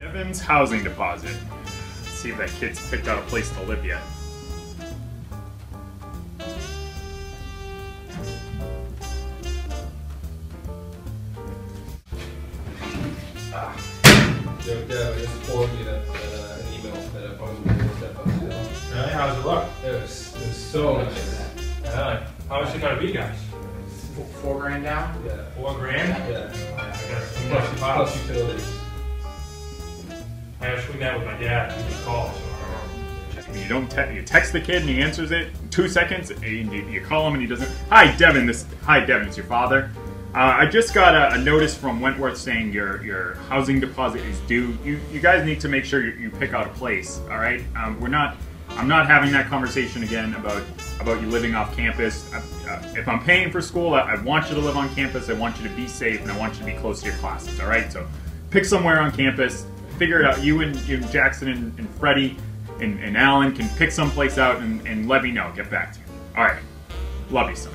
Evans housing deposit. Let's see if that kid's picked out a place to live yet. There, there just forwarded me that, uh, an email that I found in the step up. Really? How's it look? It was, it was so nice. Yeah. How much it gonna be, guys? Four grand down? Yeah. Four grand? Yeah. I gotta, plus utilities. I gotta swing with my dad. He just called. I. You don't te- you text the kid and he answers it in two seconds. And you, you call him and he doesn't. Hi, Devin. This hi, Devin. It's your father. Uh, I just got a, a notice from Wentworth saying your your housing deposit is due. You you guys need to make sure you, you pick out a place. All right. Um, we're not. I'm not having that conversation again about about you living off campus. Uh, uh, if I'm paying for school, I, I want you to live on campus. I want you to be safe, and I want you to be close to your classes. All right. So pick somewhere on campus. Figure it out. You and you, Jackson and, and Freddie and, and Alan can pick someplace out and, and let me know. Get back to me. All right. Love you, son.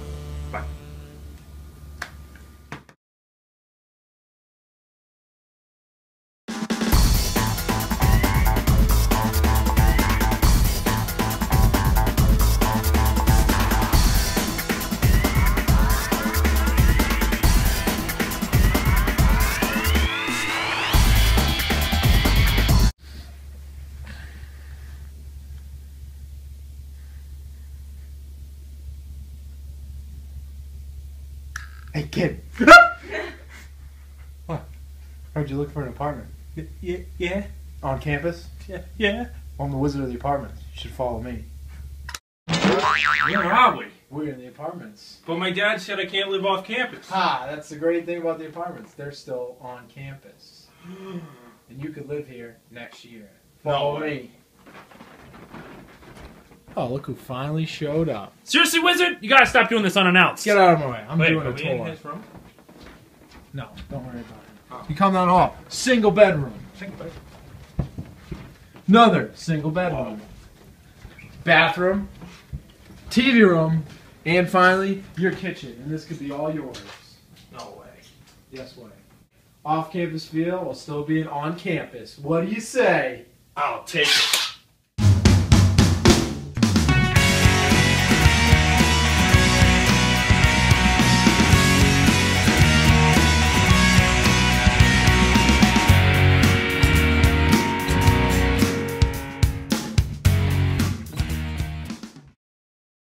Hey, kid. what? Heard you looking for an apartment. Yeah, yeah, On campus? yeah, yeah. I'm the wizard of the apartments. You should follow me. Where are we? We're in the apartments. But my dad said I can't live off campus. Ha! That's the great thing about the apartments. They're still on campus. and you could live here next year. Follow way. me. Oh, look who finally showed up. Seriously, wizard, you gotta stop doing this unannounced. Get out of my way. I'm Wait, doing are a we in tour. his room? No, don't worry about it. Oh. You come down the hall. Single bedroom. Another single bedroom. Bathroom. TV room. And finally, your kitchen. And this could be all yours. No way. Yes way. Off campus feel while still being on campus. What do you say? I'll take it.